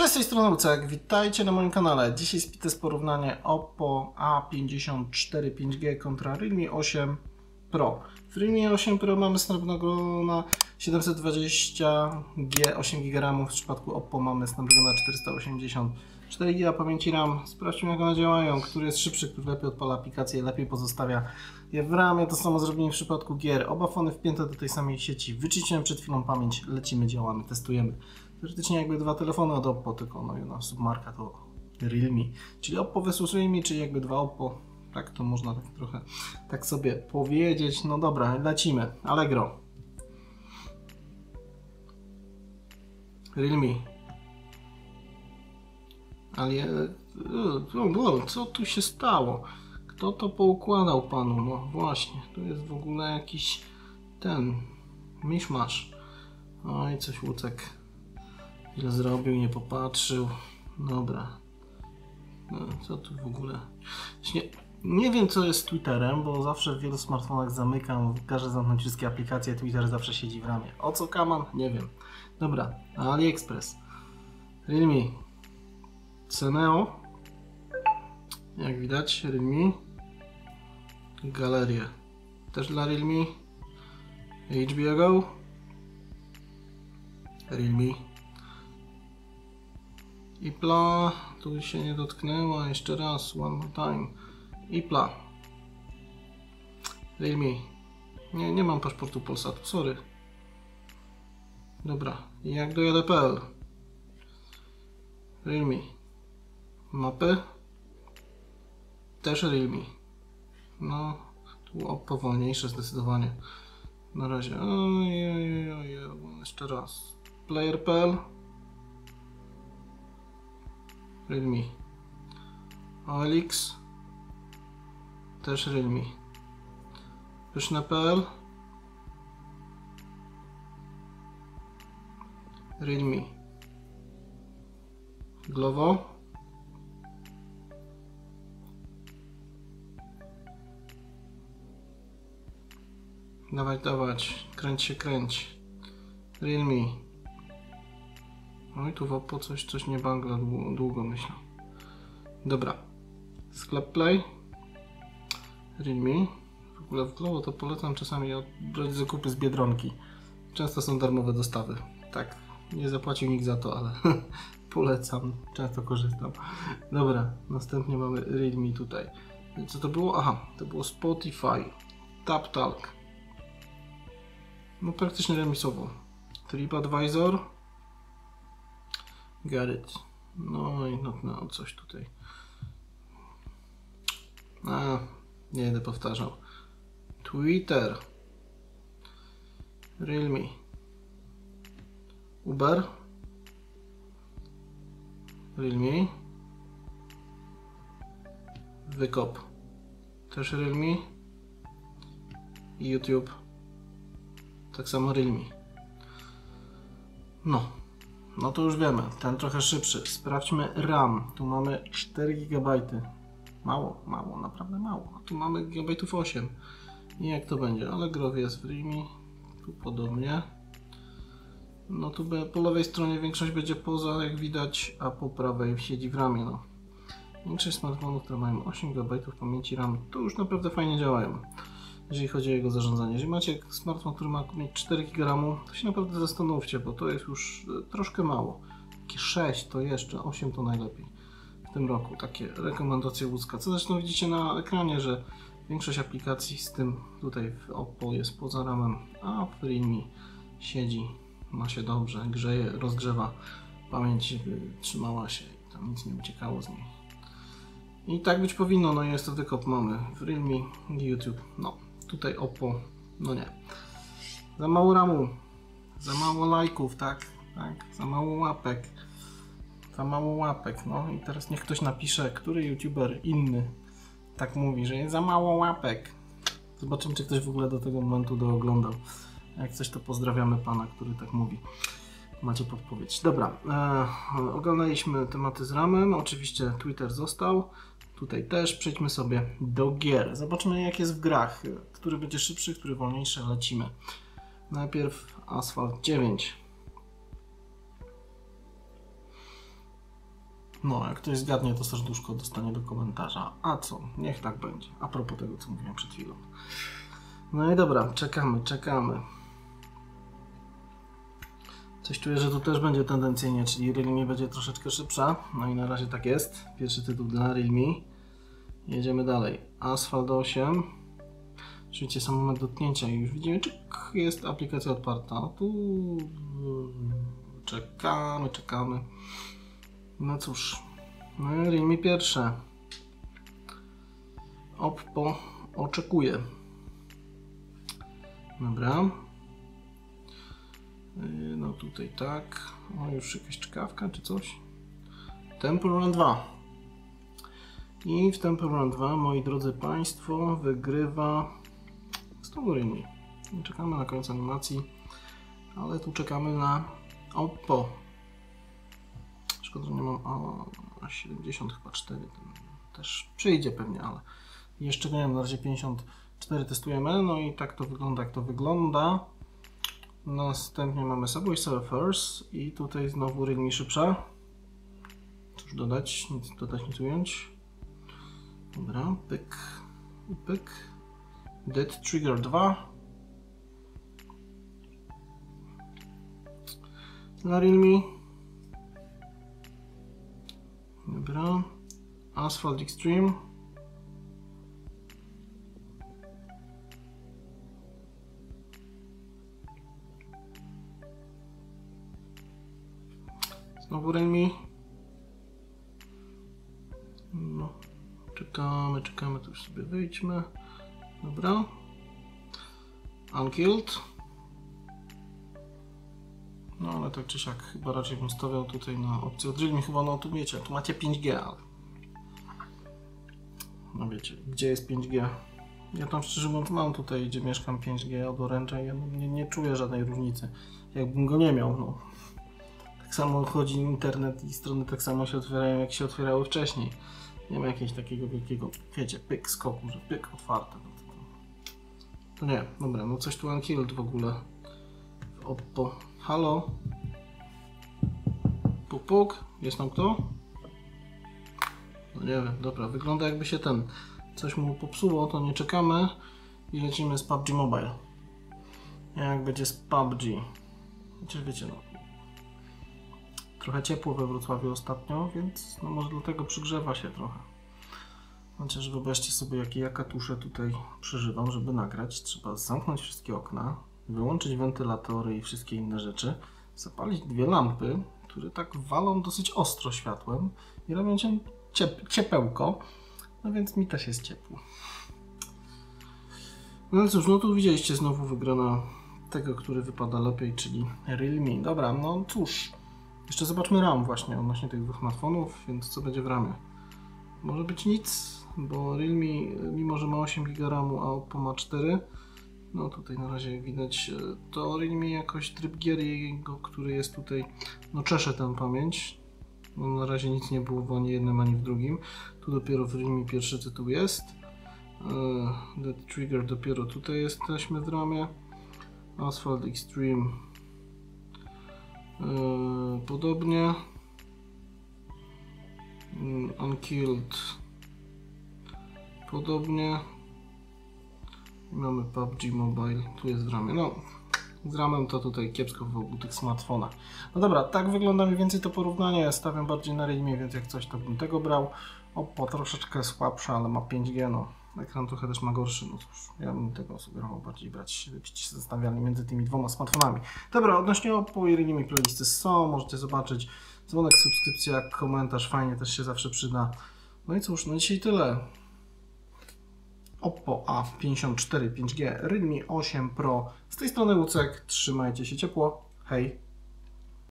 Cześć, z tej strony Lucek, witajcie na moim kanale. Dzisiaj spite porównanie Oppo A54 5G kontra Realme 8 Pro. W Realme 8 Pro mamy Snapdragona 720G 8 GB, w przypadku Oppo mamy Snapdragona 484 GB pamięci RAM. Sprawdźmy jak one działają, który jest szybszy, który lepiej odpala aplikację, lepiej pozostawia je w ramie. To samo zrobimy w przypadku gier. Oba fony wpięte do tej samej sieci. Wyczyściłem przed chwilą pamięć, lecimy, działamy, testujemy. Teoretycznie jakby dwa telefony od Oppo, tylko no, jedna submarka to Realme. Czyli Oppo versus Realme, czyli jakby dwa Oppo. Tak to można tak trochę tak sobie powiedzieć. No dobra, lecimy. Allegro. Realme. Ale e, co tu się stało? Kto to poukładał panu? No właśnie, tu jest w ogóle jakiś ten miszmasz. Oj, coś Łucek Ile zrobił, nie popatrzył. Dobra. No, co tu w ogóle? Nie, nie wiem co jest z Twitterem, bo zawsze w wielu smartfonach zamykam, każę zamknąć wszystkie aplikacje, Twitter zawsze siedzi w ramie. O co kaman? Nie wiem. Dobra, AliExpress. Realme. Ceneo. Jak widać, Realme. Galerie. Też dla Realme. HBO Go. Realme. Ipla, tu się nie dotknęła, jeszcze raz, one more time. Ipla. Realme. Nie, nie mam paszportu Polsatu, sorry. Dobra, jak do JDPL? Realme. Mapy? Też Realme. No, tu powolniejsze zdecydowanie. Na razie. Oj, oj, oj, oj, jeszcze raz. Player.pl Realme. OLX też Realme. Pyszne.pl Realme. Glovo Dawać, dawać. Kręć się, kręć. Realme. No i tu w Oppo coś, coś nie bangla długo, długo myślę. Dobra. Sklep Play. Realme. W ogóle w Glovo to polecam czasami brać zakupy z Biedronki. Często są darmowe dostawy. Tak, nie zapłacił nikt za to, ale polecam. Często korzystam. Dobra, następnie mamy Realme tutaj. Co to było? Aha, to było Spotify. TapTalk. No praktycznie remisowo. TripAdvisor. Got No i no, no coś tutaj. A, nie będę powtarzał. Twitter. Realme. Uber. Realme. Wykop. Też Realme. YouTube. Tak samo Realme. No. No to już wiemy, ten trochę szybszy. Sprawdźmy RAM. Tu mamy 4 GB. Mało, mało, naprawdę mało. A tu mamy gigabajtów 8. I jak to będzie? Ale grow jest w RIMI. Tu podobnie. No tu po lewej stronie większość będzie poza, jak widać, a po prawej siedzi w ramie. No. Większość smartfonów, które mają 8 GB pamięci RAM, to już naprawdę fajnie działają jeżeli chodzi o jego zarządzanie. Jeżeli macie smartfon, który ma mieć 4 GB, to się naprawdę zastanówcie, bo to jest już e, troszkę mało. Takie 6 to jeszcze, 8 to najlepiej w tym roku. Takie rekomendacje łódzka. Co zresztą widzicie na ekranie, że większość aplikacji z tym tutaj w Oppo jest poza ramem, a w Realme siedzi, ma się dobrze, grzeje, rozgrzewa, pamięć trzymała się i tam nic nie uciekało z niej. I tak być powinno, no i jest to wykop mamy w Realme YouTube, no tutaj Oppo, no nie. Za mało ramu, za mało lajków, tak, tak, za mało łapek, za mało łapek, no i teraz niech ktoś napisze, który youtuber inny tak mówi, że jest za mało łapek. Zobaczymy, czy ktoś w ogóle do tego momentu dooglądał. Jak coś, to pozdrawiamy pana, który tak mówi. Macie podpowiedź. Dobra, e, oglądaliśmy tematy z ramem. Oczywiście Twitter został. Tutaj też przejdźmy sobie do gier. Zobaczmy jak jest w grach. Który będzie szybszy, który wolniejszy. Lecimy. Najpierw Asphalt 9. No, jak ktoś zgadnie, to serduszko dostanie do komentarza. A co? Niech tak będzie. A propos tego, co mówiłem przed chwilą. No i dobra, czekamy, czekamy. Coś czuję, że tu też będzie tendencyjnie, czyli Realme będzie troszeczkę szybsza. No i na razie tak jest. Pierwszy tytuł dla Realme. Jedziemy dalej. Asphalt 8. Oczywiście sam moment dotknięcia i już widzimy, czy jest aplikacja otwarta. Tu czekamy, czekamy. No cóż, no Realme pierwsze. Oppo oczekuje. Dobra. Yy, no tutaj tak. O, już jakaś czkawka czy coś. Temple Run 2. I w Temple Run 2, moi drodzy Państwo, wygrywa znowu Realme. Czekamy na koniec animacji, ale tu czekamy na Oppo. Szkoda, że nie mam a, 70 chyba 4. też przyjdzie pewnie, ale jeszcze nie wiem, na razie 54 testujemy. No i tak to wygląda, jak to wygląda. Następnie mamy Subway Surfers i tutaj znowu Realme szybsza. Cóż dodać, nic dodać, nic ująć. Dobra, pyk pyk. Dead Trigger 2. Na Realme. Dobra. Asphalt Extreme. Czekamy, czekamy, tu już sobie wyjdźmy. Dobra. Unkilled. No ale tak czy siak chyba raczej bym stawiał tutaj na opcję od Realme. Chyba no tu wiecie, tu macie 5G, ale... No wiecie, gdzie jest 5G? Ja tam szczerze mówiąc mam tutaj, gdzie mieszkam 5G od i ja nie, nie czuję żadnej różnicy. Jakbym go nie miał, no. Tak samo chodzi internet i strony tak samo się otwierają, jak się otwierały wcześniej. Nie ma jakiegoś takiego wielkiego, wiecie, pyk skoku, że pyk otwarte. No nie, dobra, no coś tu Unkilled w ogóle. Oppo. Halo? Puk, puk, jest tam kto? No nie wiem, dobra, wygląda jakby się ten, coś mu popsuło, to nie czekamy i lecimy z PUBG Mobile. Jak będzie z PUBG? Chociaż wiecie, no, trochę ciepło we Wrocławiu ostatnio, więc no może dlatego przygrzewa się trochę. Chociaż wyobraźcie sobie, jakie ja katusze tutaj przeżywam, żeby nagrać. Trzeba zamknąć wszystkie okna, wyłączyć wentylatory i wszystkie inne rzeczy, zapalić dwie lampy, które tak walą dosyć ostro światłem i robią cię ciep ciepełko. No więc mi też jest ciepło. No cóż, no tu widzieliście znowu wygrana tego, który wypada lepiej, czyli Realme. Dobra, no cóż. Jeszcze zobaczmy RAM właśnie odnośnie tych dwóch smartfonów, więc co będzie w ramie? Może być nic, bo Realme, mimo że ma 8 GB RAMu, a Oppo ma 4, no tutaj na razie widać, to Realme jakoś tryb gier jego, który jest tutaj, no czesze tę pamięć. No, na razie nic nie było w ani jednym, ani w drugim. Tu dopiero w Realme pierwszy tytuł jest. Dead Trigger dopiero tutaj jesteśmy w ramie. Asphalt Extreme podobnie. Yy, Unkilled. Podobnie. Mamy PUBG Mobile. Tu jest w ramie. No, z ramem to tutaj kiepsko w ogóle tych smartfonach. No dobra, tak wygląda mniej więcej to porównanie. Ja stawiam bardziej na Realme, więc jak coś to bym tego brał. Oppo troszeczkę słabsze, ale ma 5G, no. Ekran trochę też ma gorszy, no cóż, ja bym tego sugerował bardziej brać, żebyście się zastanawiali między tymi dwoma smartfonami. Dobra, odnośnie Oppo i Realme playlisty są, możecie zobaczyć. Dzwonek, subskrypcja, komentarz, fajnie też się zawsze przyda. No i cóż, no dzisiaj tyle. Oppo A54 5G, Realme 8 Pro. Z tej strony Łucek, trzymajcie się ciepło, hej!